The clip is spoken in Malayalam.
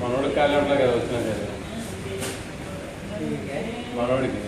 మనోడికి ఖాళీ ఉంటాయి కదా వచ్చినాక మనోడికి